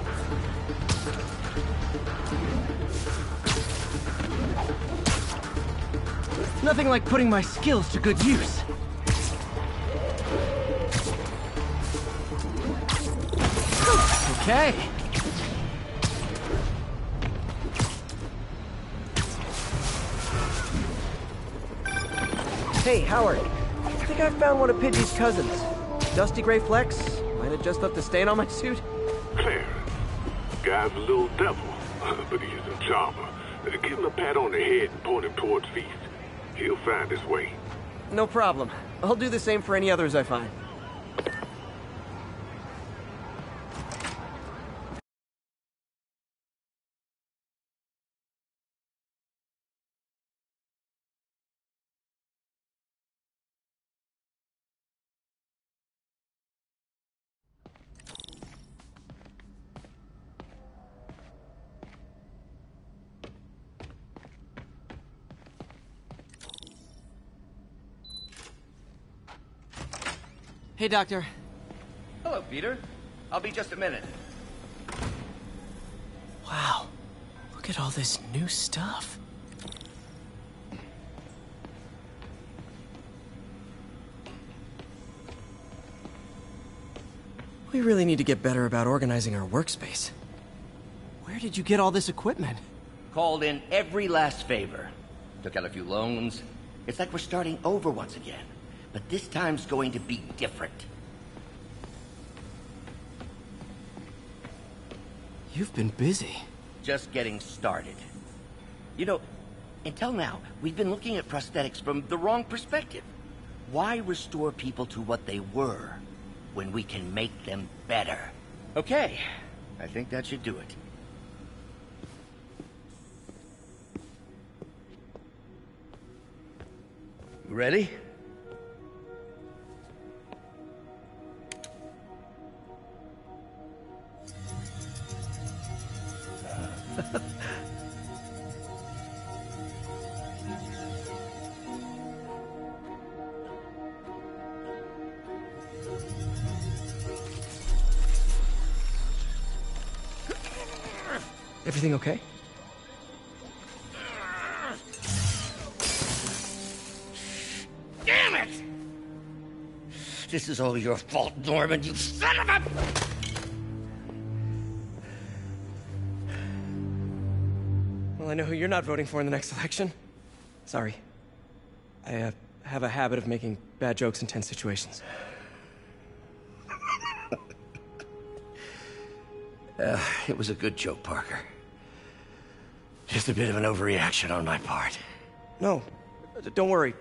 Nothing like putting my skills to good use. Okay. Hey, Howard. I think I found one of Pidgey's cousins. Dusty gray flecks. Might have just left a stain on my suit. Claire, guy's a little devil, but he's a charmer. Give him a pat on the head and point him towards Feast. He'll find his way. No problem. I'll do the same for any others I find. Hey, Doctor. Hello, Peter. I'll be just a minute. Wow. Look at all this new stuff. We really need to get better about organizing our workspace. Where did you get all this equipment? Called in every last favor. Took out a few loans. It's like we're starting over once again. But this time's going to be different. You've been busy. Just getting started. You know, until now, we've been looking at prosthetics from the wrong perspective. Why restore people to what they were when we can make them better? Okay, I think that should do it. Ready? This is all your fault, Norman, you son of a... Well, I know who you're not voting for in the next election. Sorry. I uh, have a habit of making bad jokes in tense situations. Uh, it was a good joke, Parker. Just a bit of an overreaction on my part. No, don't worry.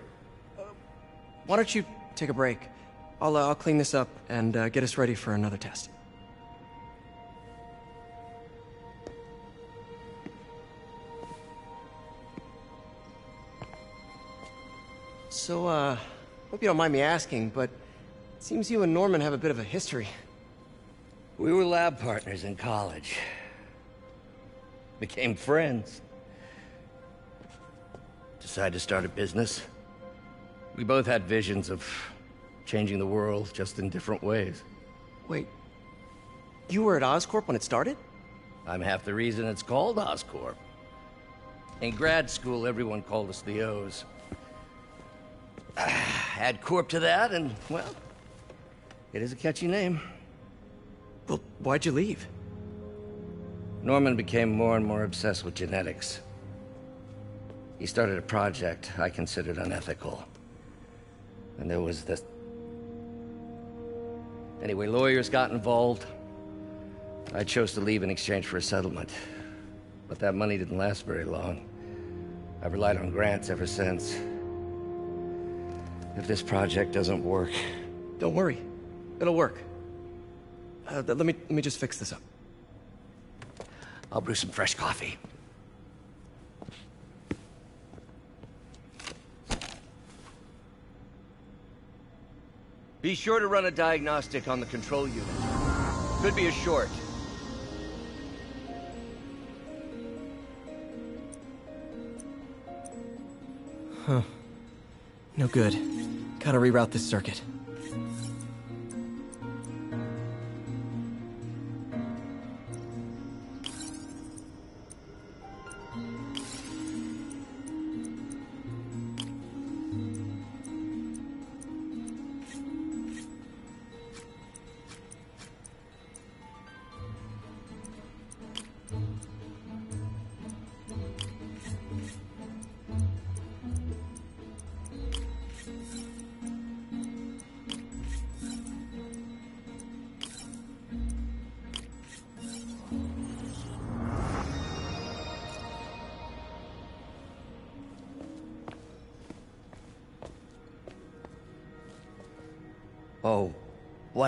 Uh, why don't you take a break? I'll, uh, I'll clean this up and uh, get us ready for another test. So, uh, hope you don't mind me asking, but it seems you and Norman have a bit of a history. We were lab partners in college. Became friends. Decided to start a business. We both had visions of changing the world, just in different ways. Wait, you were at Oscorp when it started? I'm half the reason it's called Oscorp. In grad school, everyone called us the O's. Add Corp to that, and, well, it is a catchy name. Well, why'd you leave? Norman became more and more obsessed with genetics. He started a project I considered unethical. And there was this... Anyway, lawyers got involved. I chose to leave in exchange for a settlement. But that money didn't last very long. I've relied on grants ever since. If this project doesn't work... Don't worry. It'll work. Uh, th- let me let me just fix this up. I'll brew some fresh coffee. Be sure to run a diagnostic on the control unit. Could be a short. Huh. No good. Gotta reroute this circuit.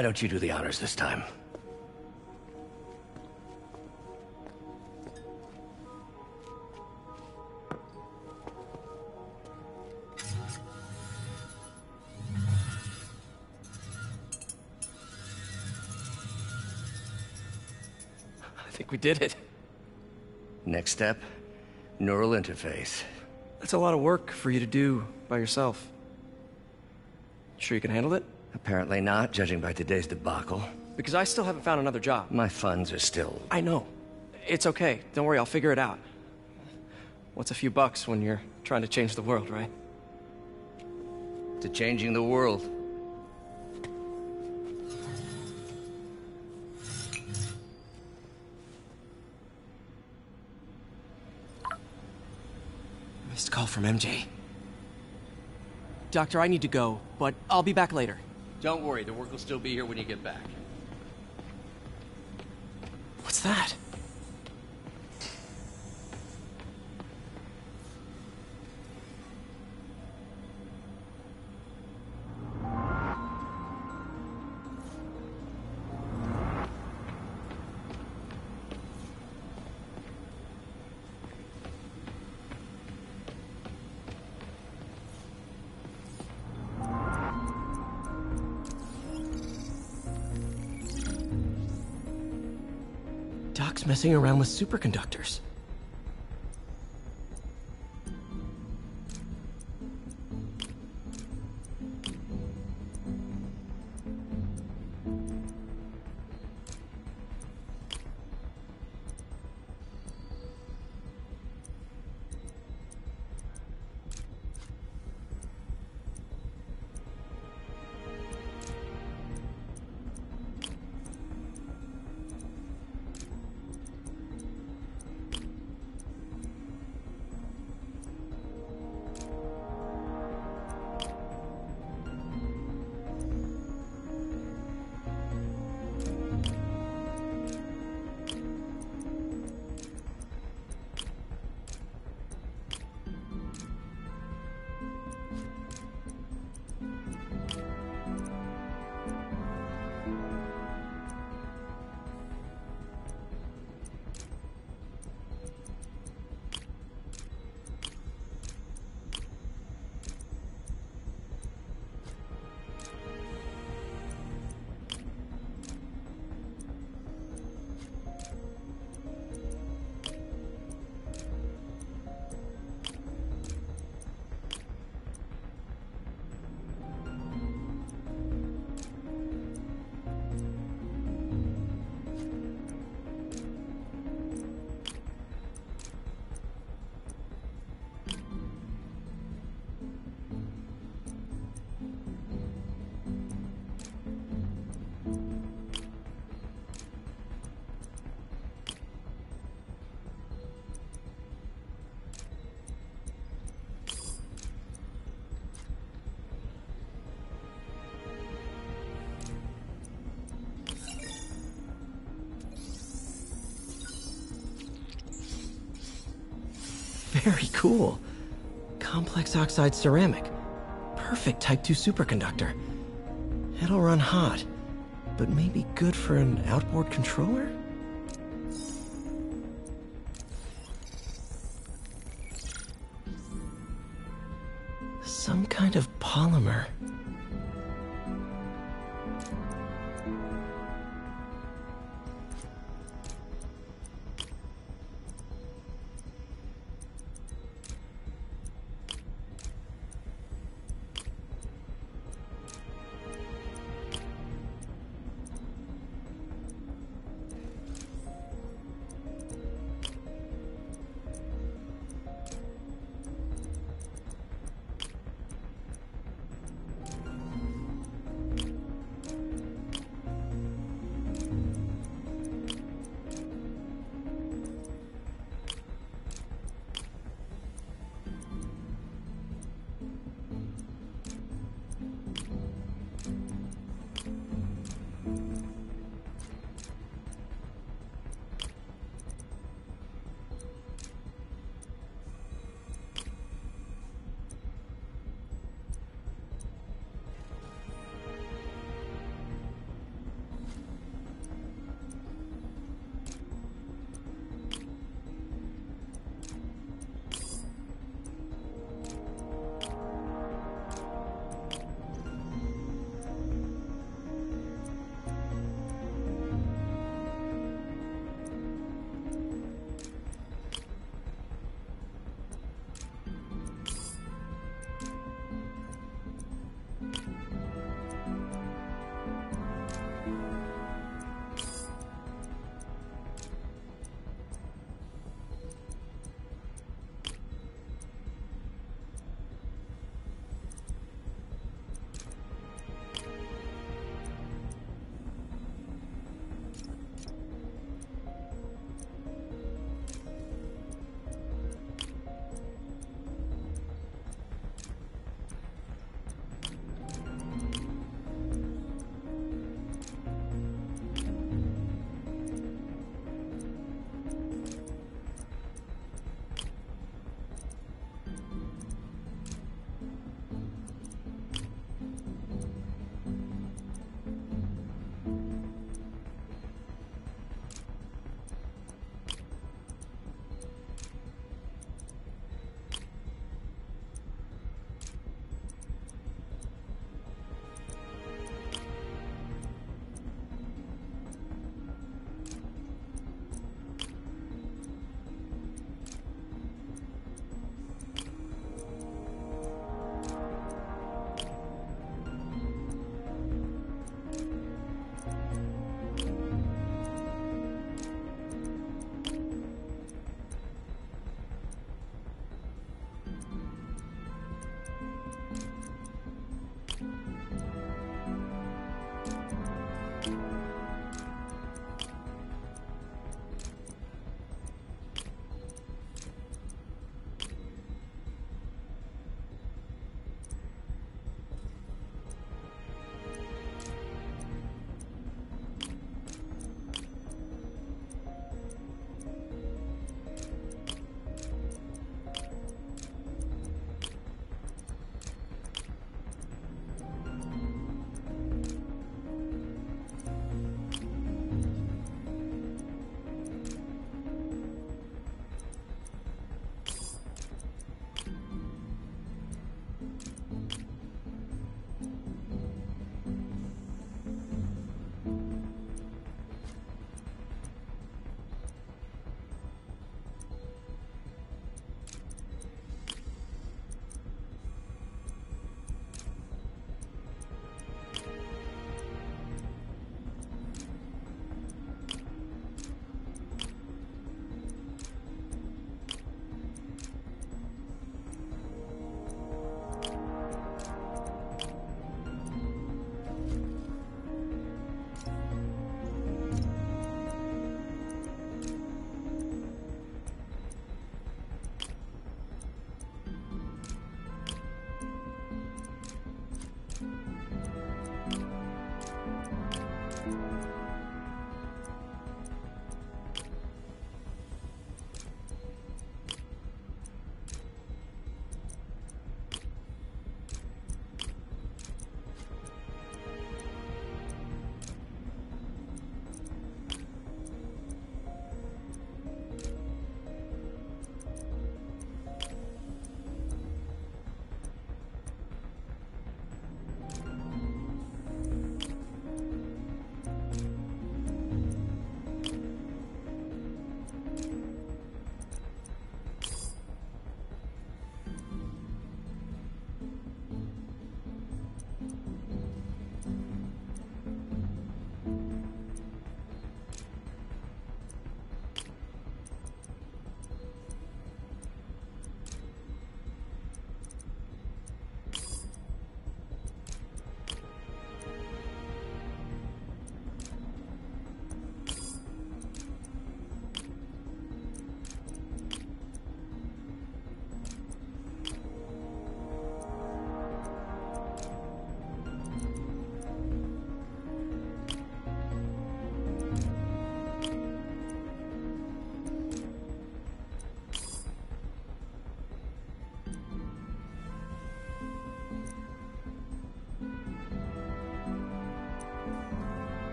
Why don't you do the honors this time? I think we did it. Next step, neural interface. That's a lot of work for you to do by yourself. Sure you can handle it? Apparently not, judging by today's debacle. Because I still haven't found another job. My funds are still... I know. It's okay. Don't worry, I'll figure it out. What's a few bucks when you're trying to change the world, right? To changing the world. Missed call from MJ. Doctor, I need to go, but I'll be back later. Don't worry, the work will still be here when you get back. What's that? Messing around with superconductors. Cool. Complex oxide ceramic. Perfect Type 2 superconductor. It'll run hot, but maybe good for an outboard controller?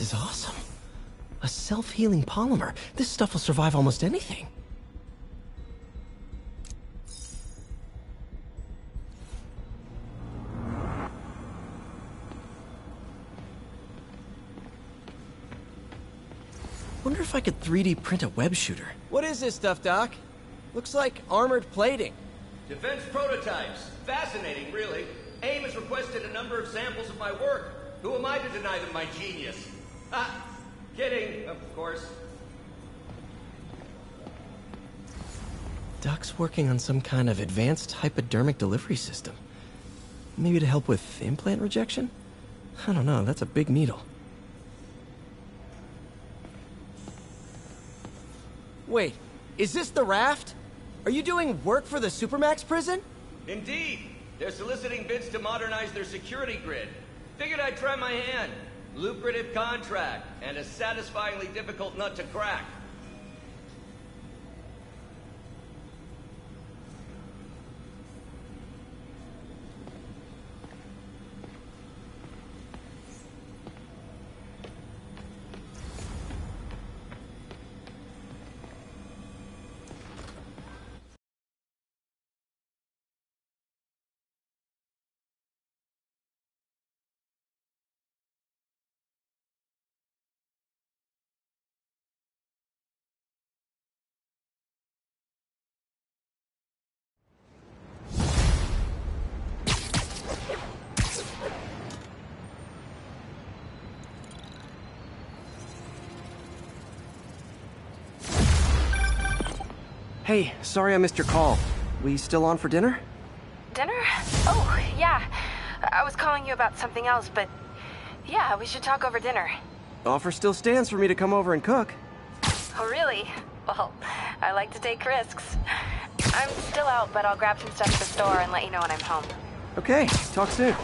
Is awesome. A self-healing polymer. This stuff will survive almost anything. Wonder if I could 3D print a web shooter. What is this stuff, Doc? Looks like armored plating. Defense prototypes. Fascinating, really. AIM has requested a number of samples of my work. Who am I to deny them my genius? Ah, kidding, of course. Doc's working on some kind of advanced hypodermic delivery system. Maybe to help with implant rejection? I don't know, that's a big needle. Wait, is this the raft? Are you doing work for the Supermax prison? Indeed. They're soliciting bids to modernize their security grid. Figured I'd try my hand. Lucrative contract, and a satisfyingly difficult nut to crack. Hey, sorry I missed your call. We still on for dinner? Dinner? Oh, yeah. I was calling you about something else, but yeah, we should talk over dinner. Offer still stands for me to come over and cook. Oh, really? Well, I like to take risks. I'm still out, but I'll grab some stuff at the store and let you know when I'm home. Okay, talk soon.